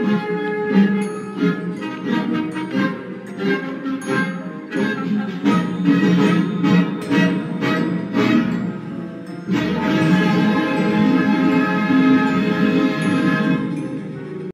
Mm-hmm.